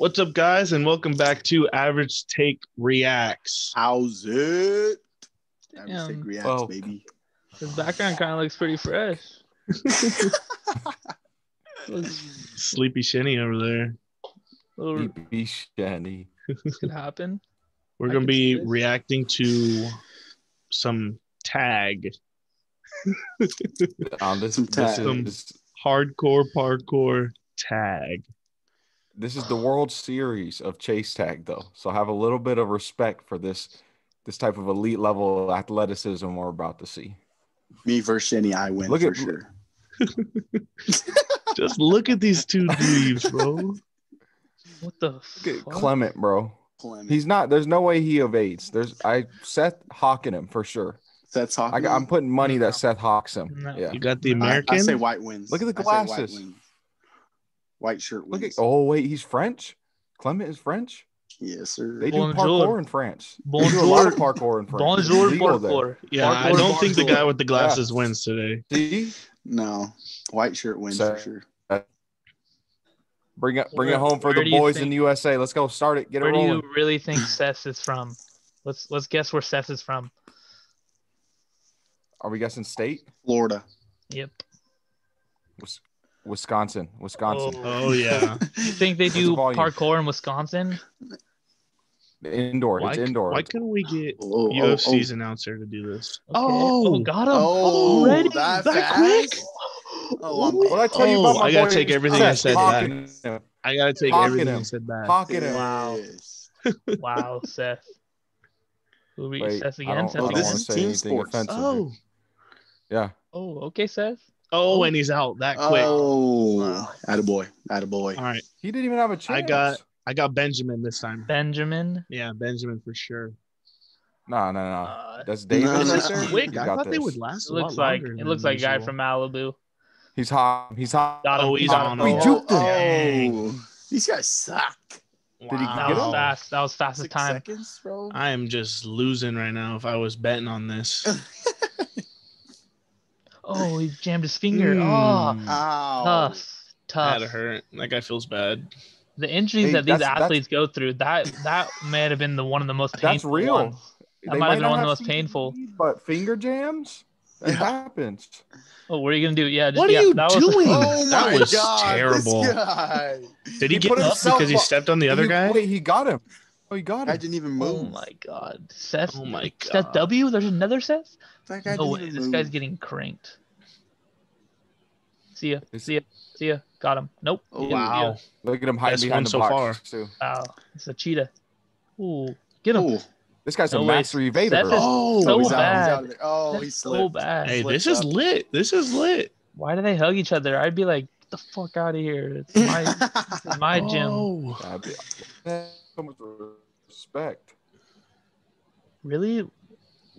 What's up, guys, and welcome back to Average Take Reacts. How's it? I Damn. take reacts, Well. baby. His background kind of looks pretty fresh. Sleepy Shinny over there. little Be shanny. could happen. We're I gonna be reacting to some tag, Um, this, Some this tag. is hardcore parkour tag. This is the World Series of chase tag, though. So have a little bit of respect for this this type of elite level athleticism we're about to see. Me versus any, I win Look for at- sure. Just look at these two dudes, bro. What the fuck? Clement, bro. Clement. He's not. There's no way he evades. There's I Seth hawking him for sure. Seth talking. I, I'm putting money that Seth hawks him. No. Yeah. You got the I- I I, American. I say white wins. Look at the I say white glasses. Wins. White shirt Look wins. at. Oh wait, he's French. Clement is French. yes, sir. They do Bonjour. parkour in France. They do a lot of parkour in France. It's Bonjour, legal there. parkour. yeah, I don't think the guy with the glasses wins today. See, no, white shirt wins So- for sure. bring it, bring Where- it home for the boys think- in the USA. Let's go, start it, get it Where do you really think Seth is from? Let's let's guess where Seth is from. Are we guessing state? Florida. Yep. Wis- Wisconsin, Wisconsin. Oh. Oh yeah. You think they do parkour in Wisconsin? Indoor. why, it's indoor. why couldn't we get Oh, oh, oh. UFC's announcer to do this? Oh, okay. Oh. got him. Oh, Already? that, That fast? quick? Oh, I'm- What I tell you Oh, about my I gotta boy take everything I said hawking him, I gotta take Hawking everything him. I said back. Hawking him. Wow. Wow, Seth. Who we Wait, Seth again? Seth I Oh, again? this is team sports. offensive. Oh, Yeah. Oh, okay, Seth. Oh, and he's out that quick. Oh, Wow. attaboy. Attaboy. All right, He didn't even have a chance. I got I got Benjamin this time. Benjamin. Yeah, Benjamin for sure. No, no, no. Uh, That's David No, no, no. Quick, I got thought they would last. it a lot looks like it looks like a guy from Malibu. He's hot. He's hot. Got him. Oh, he's on him. him. We juked him. Oh, these guys suck. Did he That get was him? fast. That was fastest Six time. seconds, bro. I am just losing right now. If I was betting on this, Oh, he jammed his finger. Mm. Oh, Ow. tough, tough. that'd hurt. That guy feels bad. The injuries Hey, that these that's- that's- athletes go through that that may have been the one of the most painful That's real. ones. That might have been not one of the have most painful. CTE, But finger jams, that Yeah. happens. Oh, what are you gonna do? Yeah, just, What are yeah, you that was- doing? Oh That my was God, terrible. This guy. Did he, He get put up himself because he up- stepped on the other He- guy? Wait, he got him. Oh, he got it. I didn't even move. Oh my god, Seth. Oh my god. Seth W. There's another Seth. That guy No didn't way. This move. guy's getting cranked. See ya. This- See ya. See ya. Got him. Nope. Oh, He didn't get Wow. him. Look at him hiding Best behind the so box. far. Too. Wow. It's a cheetah. Ooh. Get him. Oh, This guy's No a way. master evader. Seth is oh, so he's out, bad. he's out of there. Oh, That's he so bad. Hey, Slipped this is up. lit. This is lit. Why do they hug each other? I'd be like, get the fuck out of here. It's my, this my gym. Oh. God, yeah. So much respect. Really?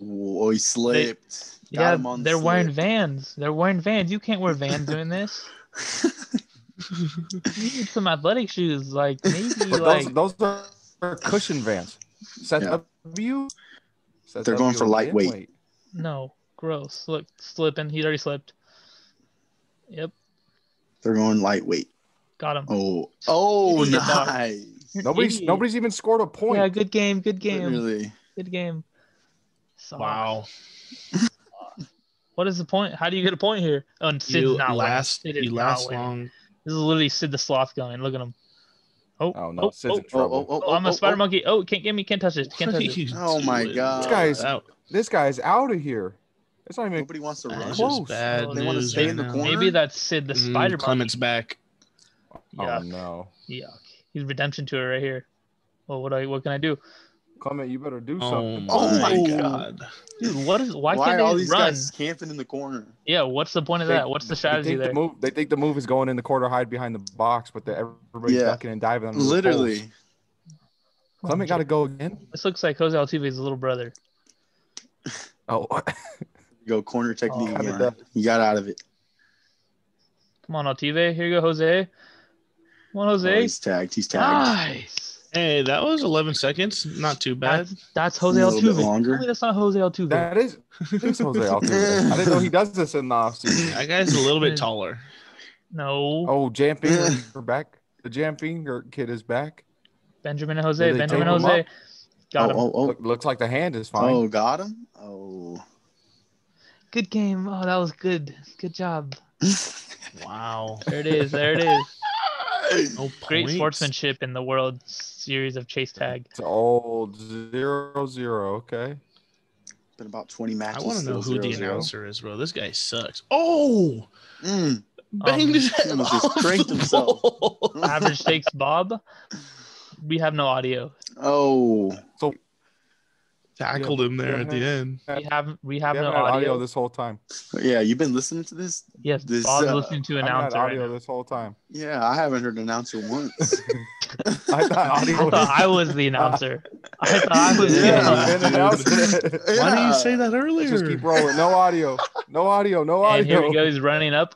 Oh, he slipped. Got yeah, him on they're wearing. Vans. They're wearing Vans. You can't wear Vans doing this. You need some athletic shoes, like maybe But like those, those are cushion vans. Seth Yeah. W. Seth They're going for again? lightweight. Wait. no, gross. Look, slipping. He already slipped. Yep, They're going lightweight. got him. Oh, oh, nice. You're an Nobody's idiot. nobody's even scored a point. Yeah, good game. Good game. Literally. Good game. Soft. Wow. What is the point? How do you get a point here? Oh, and Sid's You not winning. last. Sid You last winning. long. This is literally Sid the sloth going. Look at him. Oh, Oh no, oh, Sid's oh, in trouble. Oh, oh, oh, I'm oh, a spider oh. monkey. Oh, can't get me. Can't touch it. Can't touch it. Oh my? God. This guy's- Out. This guy's out of here. It's not even. Nobody wants to That's run. Close. just bad Oh, they wanna news stay right in the now. corner? Maybe that's Sid the Mm, spider Clement's monkey. back. Oh Yuck. no, Yuck. He's redemption to it right here. Well, what do I, what can I do? Clement, you better do Oh something. my, Oh my god. Dude, what is why, Why, can't are all they these run? guys camping in the corner? Yeah, what's the point of They- that? What's the strategy think there? the move. They think the move is going in the corner, hide behind the box, but the, everybody's Yeah. ducking and diving. Under Literally. The. Clement got to go again. This looks like Jose Altuve's little brother. Oh, Go corner oh, technique Oh, You got out of it. Come on, Altuve. Here you go, Jose. Come on, Oh, Jose. he's tagged. He's tagged. nice. Hey, that was 11 seconds. Not too bad. That's, that's Jose A little bit Altuve. longer. Tell me that's not Jose Altuve. that is, that is Jose Altuve. I didn't know he does this in the offseason. That guy's a little bit taller. no. Oh, Jam Finger back. The Jam Finger kid is back. Benjamin and Jose. Benjamin tape and him Jose. Got oh, him. oh, oh, Look, looks like the hand is fine. oh, got him. Oh. Good game. Oh, that was good. Good job. Wow. There it is. There it is. No Great points. sportsmanship in the World Series of Chase Tag. It's old zero zero. Okay. Been about 20 matches. I want to know still who the 0-0. announcer is, bro. This guy sucks. Oh, Mm. banged Um, his head almost just off cranked the himself. ball. Average takes Bob. We have no audio. Oh. Tackled him there at the end. We have we We have haven't no had audio. audio this whole time. Yeah, you've been listening to this? yes, this, Bob's uh, listening to I haven't had announcer. Right audio now. this whole time. Yeah, I haven't heard an announcer once. I thought audio I thought I was the announcer. I thought I was the announcer. Been announced. Why didn't you say that earlier? Just keep rolling. No audio. No audio. No audio. And here he goes running up,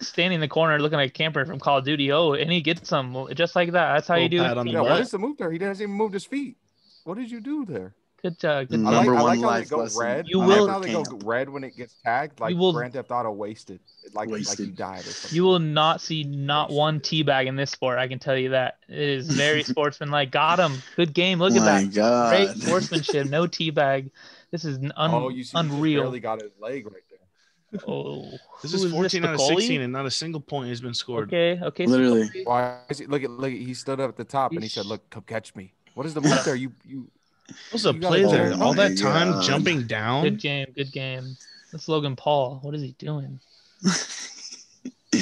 standing in the corner looking like Camper from Call of Duty. Oh, and he gets some just like that. That's how you do Little pat on it. the Yeah, what butt. is the move there? He doesn't even move his feet. What did you do there? Good job. Good Mm. I like, Number I one like how they life go lesson. red. You I will- like how they go red when it gets tagged. Like will- Grand Theft Auto wasted. Like like you died or something. You will not see not one teabag in this sport. I can tell you that. It is very sportsmanlike. Got him. Good game. Look at My that. God. Great sportsmanship. No teabag. This is un- oh, you see, he just unreal. barely got his leg right there. Oh, This is 14 out of 16, and not a single point has been scored. Okay, okay. Literally. Spicoli. Why is he, look at look at he stood up at the top and he said, "Look, come catch me." What is the move there? You you What was a You play there? Oh All that time God. jumping down. Good game. Good game. That's Logan Paul. What is he doing? you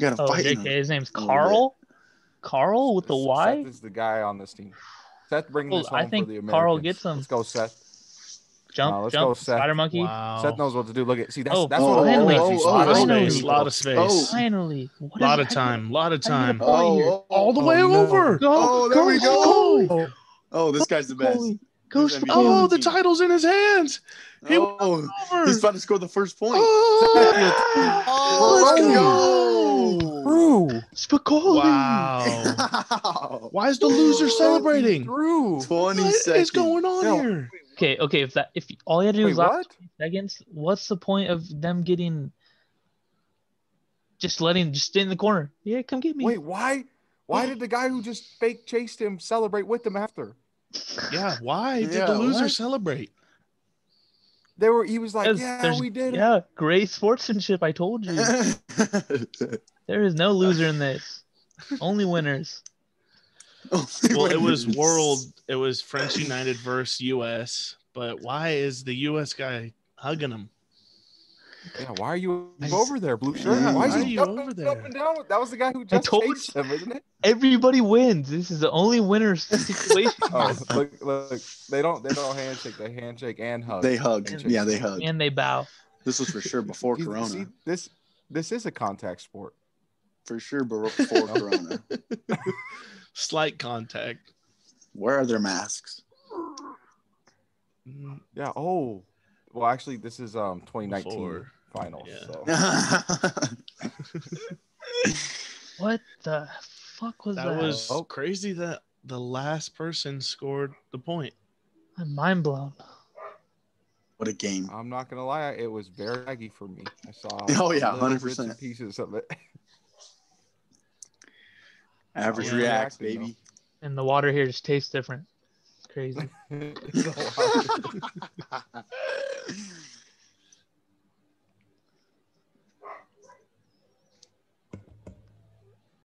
gotta Oh, fight JK. him. His name's A little bit. Carl. Carl with the Seth Y. is the guy on this team. Seth bringing Well, this I home think for the Americans. Carl gets him. Let's go, Seth. Jump, No, let's jump. go, Seth. Spider monkey. Wow. Seth knows what to do. Look at see that's Oh, that's oh, what a finally. oh, oh, lot of finally. space. Lot of space. Oh. Finally. What lot is- of time. Lot of how do you time. get a ball here? Oh, oh, All the oh, way no. over. Oh, go, Oh, there go, we go. Spicoli. Oh, this guy's the best. Spicoli. Go, Who's MVP? Spicoli. Oh, the title's in his hands. He Oh, over. he's about to score the first point. Oh, Oh, let's go. Drew. Spicoli. Wow. Wow. Why is the loser celebrating? Drew. 20 What seconds. is going on No. here? Okay, okay. If that, if all you had to do Wait, was last what? seconds, what's the point of them getting? Just letting, just stay in the corner. Yeah, come get me. Wait, why? Why did the guy who just fake chased him celebrate with him after? Yeah, why did Yeah, the loser what? celebrate? They were. He was like, "Yeah, we did." it." Yeah, great sportsmanship. I told you. There is no loser in this. Only winners. Well, it was world. It was French United versus U.S. But why is the U.S. guy hugging him? Yeah, why are you I- over there, blue shirt? Yeah, why is why he are you jumping over up there? and down? That was the guy who I just told chased him, isn't it? Everybody wins. This is the only winner situation. Oh, look, look, they don't, they don't handshake. They handshake and hug. They hug. Handshake. Yeah, they hug. and they bow. This was for sure before See- Corona. see, this, this is a contact sport. For sure before Corona. Slight contact. Where are their masks? Mm, Yeah. Oh, well, actually, this is um 2019 Before. Finals. Yeah. So. What the fuck was that? That was Oh. crazy that the last person scored the point. I'm mind blown. what a game. I'm not gonna lie, it was very laggy for me. I saw. Oh, yeah, 100%. and Pieces of it. Average Yeah. reacts, Reacting, baby. And the water here just tastes different. It's crazy.